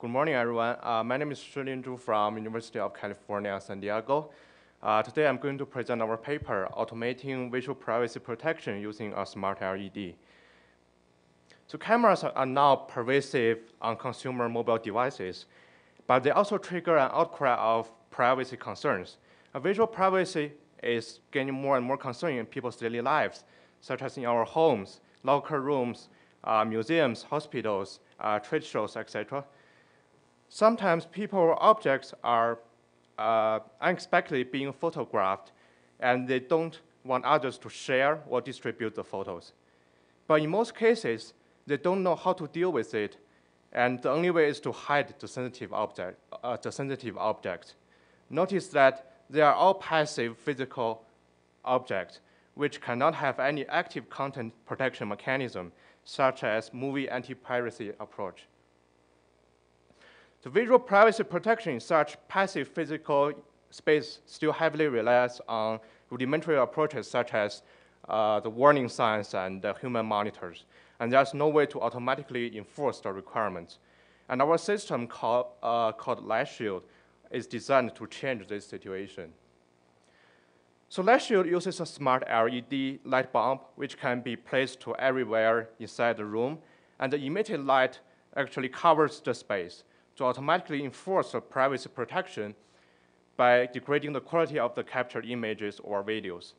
Good morning, everyone. Uh, my name is Shilin Zhu from University of California, San Diego. Uh, today I'm going to present our paper, Automating Visual Privacy Protection Using a Smart LED. So cameras are now pervasive on consumer mobile devices, but they also trigger an outcry of privacy concerns. A visual privacy is gaining more and more concern in people's daily lives, such as in our homes, locker rooms, uh, museums, hospitals, uh, trade shows, etc. Sometimes people or objects are uh, unexpectedly being photographed, and they don't want others to share or distribute the photos. But in most cases, they don't know how to deal with it, and the only way is to hide the sensitive object. Uh, the sensitive object. Notice that they are all passive physical objects, which cannot have any active content protection mechanism, such as movie anti-piracy approach. The visual privacy protection in such passive physical space still heavily relies on rudimentary approaches such as uh, the warning signs and the human monitors. And there's no way to automatically enforce the requirements. And our system called, uh, called LiShield is designed to change this situation. So LiShield uses a smart LED light bulb, which can be placed to everywhere inside the room, and the emitted light actually covers the space to automatically enforce the privacy protection by degrading the quality of the captured images or videos.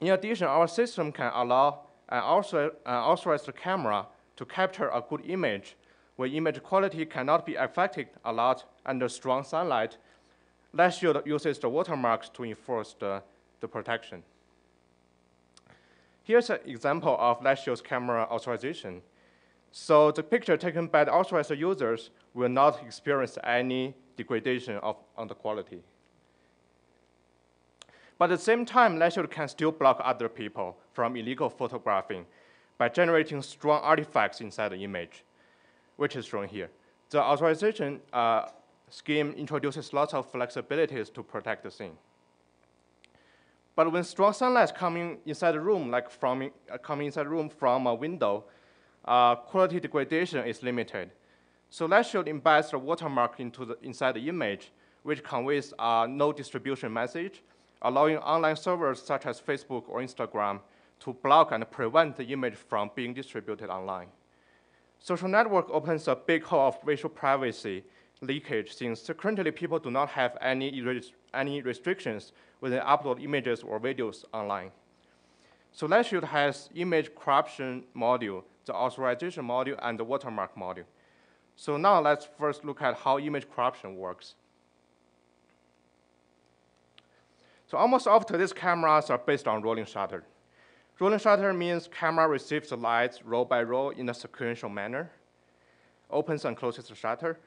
In addition, our system can allow an authorized camera to capture a good image where image quality cannot be affected a lot under strong sunlight. LiShield uses the watermarks to enforce the, the protection. Here's an example of Shield's camera authorization. So the picture taken by the authorized users will not experience any degradation of, on the quality. But at the same time, LiShield can still block other people from illegal photographing by generating strong artifacts inside the image, which is shown here. The authorization uh, scheme introduces lots of flexibilities to protect the scene. But when strong sunlight coming inside the room, like from uh, coming inside the room from a window, uh, quality degradation is limited. So LiShield embeds the watermark into the, inside the image, which conveys a no distribution message, allowing online servers such as Facebook or Instagram to block and prevent the image from being distributed online. Social network opens a big hole of visual privacy leakage since currently people do not have any, any restrictions when they upload images or videos online. So LiShield has image corruption module the authorization module, and the watermark module. So now let's first look at how image corruption works. So almost all of today's cameras are based on rolling shutter. Rolling shutter means camera receives the lights row by row in a sequential manner, opens and closes the shutter.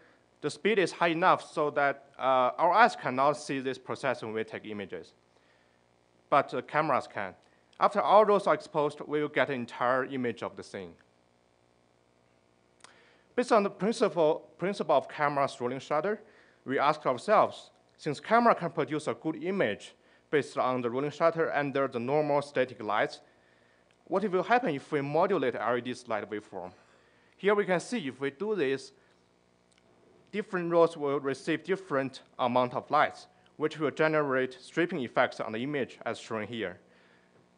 The speed is high enough so that uh, our eyes cannot see this process when we take images, but uh, cameras can. After all rows are exposed, we will get an entire image of the scene. Based on the principle, principle of camera rolling shutter, we asked ourselves, since camera can produce a good image based on the rolling shutter under the normal static lights, what will happen if we modulate LED's light waveform? Here we can see if we do this, different rows will receive different amount of lights, which will generate stripping effects on the image as shown here.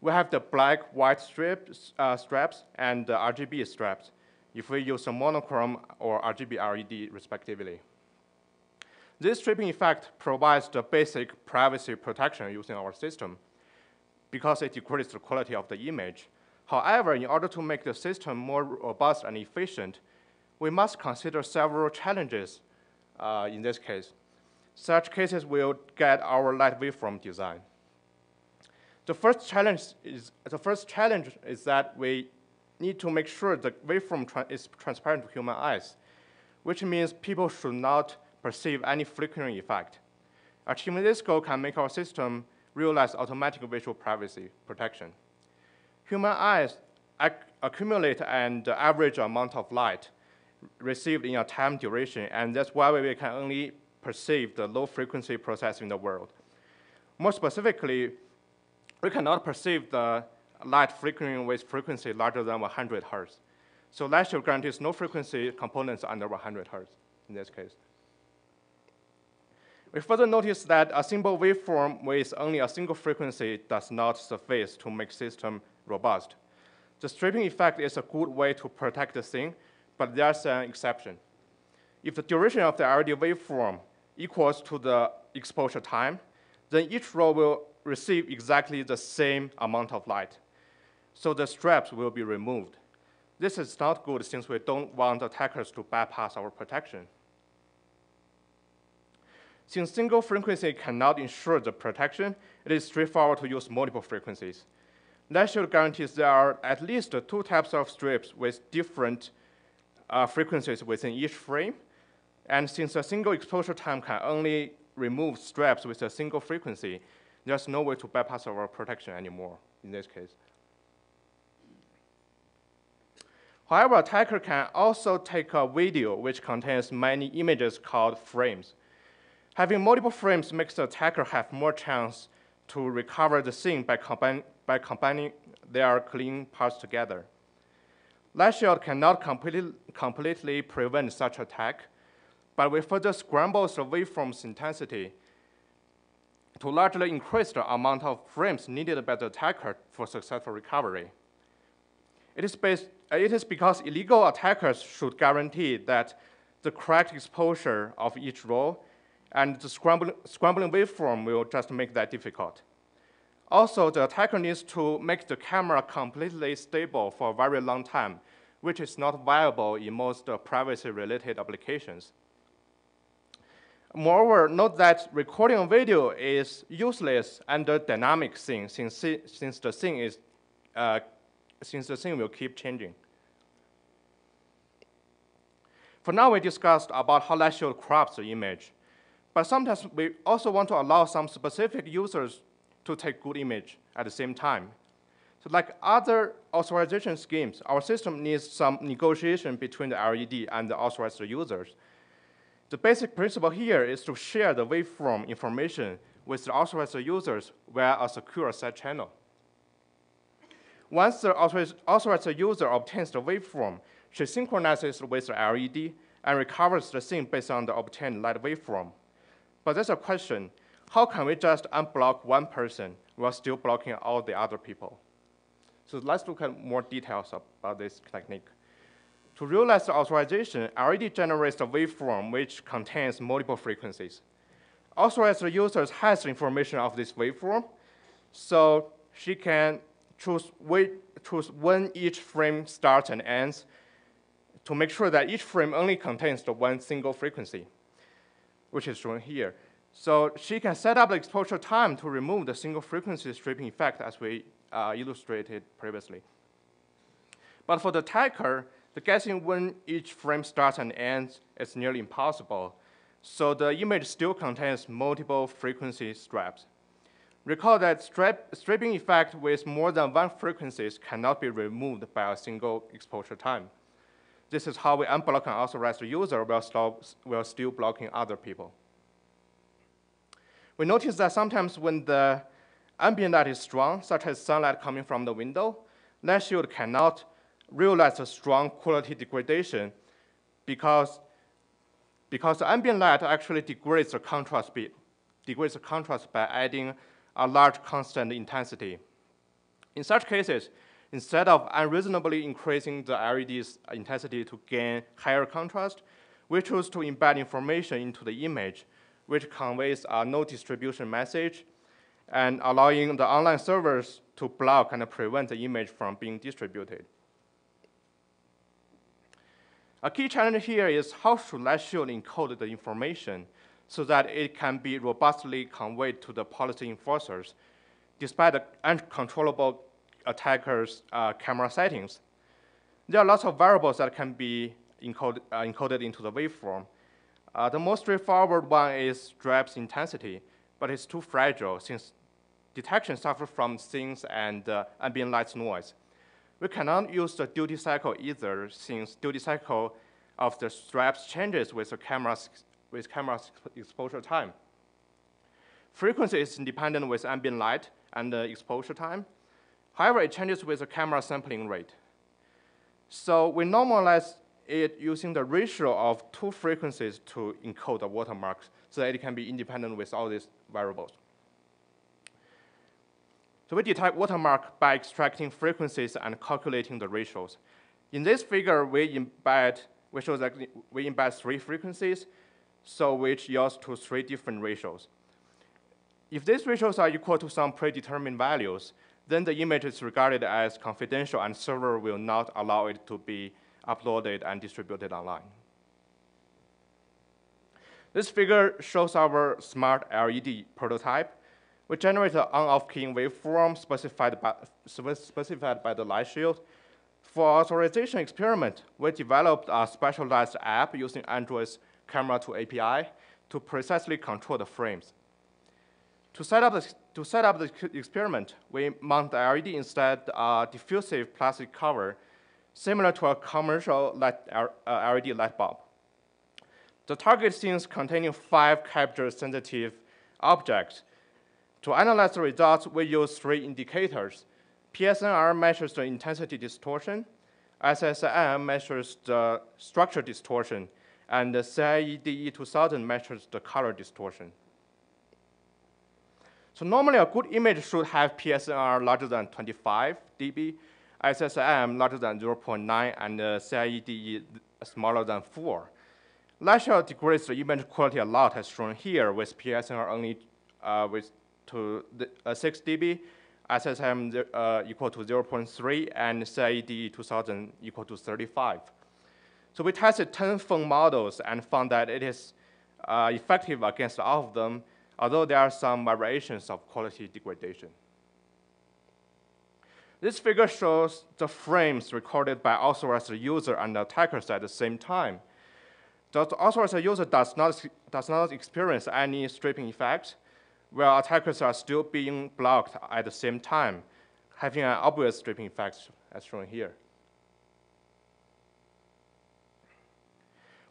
We have the black, white strips, uh, straps and the RGB straps if we use a monochrome or RGB LED respectively. This stripping effect provides the basic privacy protection using our system because it decreases the quality of the image. However, in order to make the system more robust and efficient, we must consider several challenges uh, in this case. Such cases will get our light waveform design. The first challenge is, the first challenge is that we need to make sure the waveform tra is transparent to human eyes, which means people should not perceive any flickering effect. Achieving this goal can make our system realize automatic visual privacy protection. Human eyes ac accumulate an average amount of light received in a time duration, and that's why we can only perceive the low frequency process in the world. More specifically, we cannot perceive the light flickering with frequency larger than 100 hertz. So LiShield guarantees no frequency components under 100 hertz in this case. We further notice that a simple waveform with only a single frequency does not suffice to make system robust. The stripping effect is a good way to protect the thing, but there's an exception. If the duration of the LED waveform equals to the exposure time, then each row will receive exactly the same amount of light. So the straps will be removed. This is not good since we don't want attackers to bypass our protection. Since single frequency cannot ensure the protection, it is straightforward to use multiple frequencies. That should guarantees there are at least two types of strips with different uh, frequencies within each frame. And since a single exposure time can only remove straps with a single frequency, there's no way to bypass our protection anymore in this case. However, attacker can also take a video which contains many images called frames. Having multiple frames makes the attacker have more chance to recover the scene by, combine, by combining their clean parts together. LiShield cannot completely, completely prevent such attack, but we further scramble the waveform's intensity to largely increase the amount of frames needed by the attacker for successful recovery. It is, based, it is because illegal attackers should guarantee that the correct exposure of each row and the scrambling, scrambling waveform will just make that difficult. Also, the attacker needs to make the camera completely stable for a very long time, which is not viable in most privacy-related applications. Moreover, note that recording video is useless under dynamic scene since, since the scene is uh, since the scene will keep changing. For now, we discussed about how LiShield crops the image. But sometimes we also want to allow some specific users to take good image at the same time. So like other authorization schemes, our system needs some negotiation between the LED and the authorized users. The basic principle here is to share the waveform information with the authorized users via a secure side channel. Once the authorized user obtains the waveform, she synchronizes with the LED and recovers the scene based on the obtained light waveform. But there's a question, how can we just unblock one person while still blocking all the other people? So let's look at more details about this technique. To realize the authorization, LED generates a waveform which contains multiple frequencies. Authorized users has the information of this waveform, so she can choose, choose when each frame starts and ends to make sure that each frame only contains the one single frequency which is shown here. So she can set up the exposure time to remove the single frequency stripping effect as we uh, illustrated previously. But for the attacker, the guessing when each frame starts and ends is nearly impossible. So the image still contains multiple frequency straps. Recall that strip, stripping effect with more than one frequencies cannot be removed by a single exposure time. This is how we unblock an authorized user while, stop, while still blocking other people. We notice that sometimes when the ambient light is strong, such as sunlight coming from the window, LiShield cannot realize a strong quality degradation because, because the ambient light actually degrades the contrast bit, degrades the contrast by adding a large constant intensity. In such cases, Instead of unreasonably increasing the LED's intensity to gain higher contrast, we choose to embed information into the image, which conveys a no distribution message and allowing the online servers to block and prevent the image from being distributed. A key challenge here is how should LiShield encode the information so that it can be robustly conveyed to the policy enforcers, despite the uncontrollable attacker's uh, camera settings. There are lots of variables that can be encoded, uh, encoded into the waveform. Uh, the most straightforward one is straps intensity, but it's too fragile since detection suffers from things and uh, ambient light noise. We cannot use the duty cycle either since duty cycle of the straps changes with the camera's, with camera's exposure time. Frequency is independent with ambient light and the exposure time, However, it changes with the camera sampling rate. So we normalize it using the ratio of two frequencies to encode the watermarks so that it can be independent with all these variables. So we detect watermark by extracting frequencies and calculating the ratios. In this figure, we embed, we show that we embed three frequencies, so which yields to three different ratios. If these ratios are equal to some predetermined values, then the image is regarded as confidential and server will not allow it to be uploaded and distributed online. This figure shows our smart LED prototype. We generate an on-off keying waveform specified by, specified by the LiShield. For authorization experiment, we developed a specialized app using Android's Camera2 API to precisely control the frames. To set up the, to set up the experiment, we mount the LED inside a diffusive plastic cover similar to a commercial light, uh, LED light bulb. The target scenes containing five capture-sensitive objects. To analyze the results, we use three indicators. PSNR measures the intensity distortion, SSIM measures the structure distortion, and the CIEDE 2000 measures the color distortion. So normally a good image should have PSNR larger than 25 dB, SSIM larger than 0.9, and CIEDE smaller than 4. LiShield degrades the image quality a lot, as shown here, with PSNR only uh, with to the, uh, 6 dB, SSIM uh, equal to 0.3, and CIEDE 2000 equal to 35. So we tested 10 phone models and found that it is uh, effective against all of them, although there are some variations of quality degradation. This figure shows the frames recorded by authorized user and attackers at the same time. The authorized user does not, does not experience any stripping effect, while attackers are still being blocked at the same time, having an obvious stripping effect as shown here.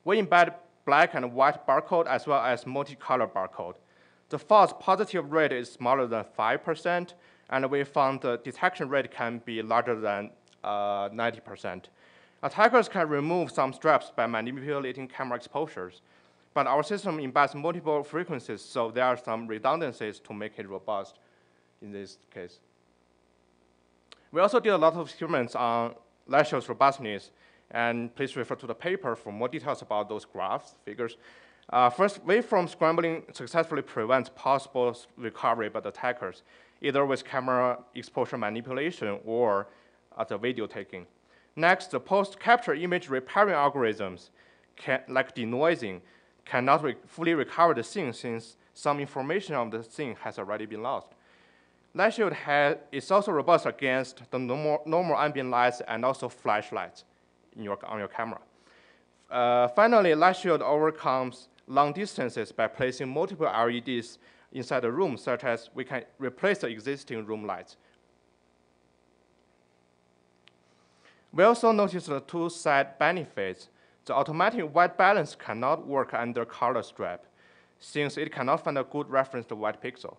We embed black and white barcode as well as multicolor barcode. The false positive rate is smaller than 5%, and we found the detection rate can be larger than 90%. Uh, Attackers can remove some straps by manipulating camera exposures, but our system embeds multiple frequencies, so there are some redundancies to make it robust in this case. We also did a lot of experiments on LiShield's robustness, and please refer to the paper for more details about those graphs, figures. Uh, first, waveform scrambling successfully prevents possible recovery by the attackers, either with camera exposure manipulation or uh, the video taking. Next, the post-capture image repairing algorithms, can, like denoising, cannot re fully recover the scene since some information of the scene has already been lost. LiShield is also robust against the normal, normal ambient lights and also flashlights in your, on your camera. Uh, finally, LiShield overcomes long distances by placing multiple LEDs inside the room, such as we can replace the existing room lights. We also noticed the two side benefits. The automatic white balance cannot work under color strip, since it cannot find a good reference to white pixel.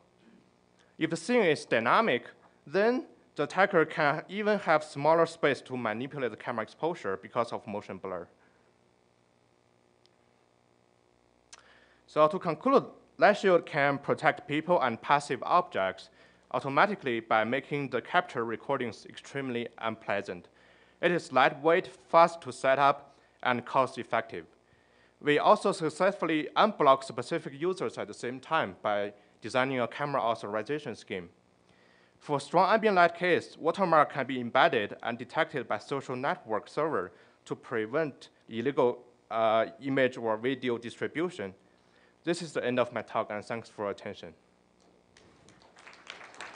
If the scene is dynamic, then the attacker can even have smaller space to manipulate the camera exposure because of motion blur. So to conclude, LiShield can protect people and passive objects automatically by making the capture recordings extremely unpleasant. It is lightweight, fast to set up, and cost-effective. We also successfully unblock specific users at the same time by designing a camera authorization scheme. For strong ambient light case, watermark can be embedded and detected by social network server to prevent illegal uh, image or video distribution. This is the end of my talk, and thanks for attention.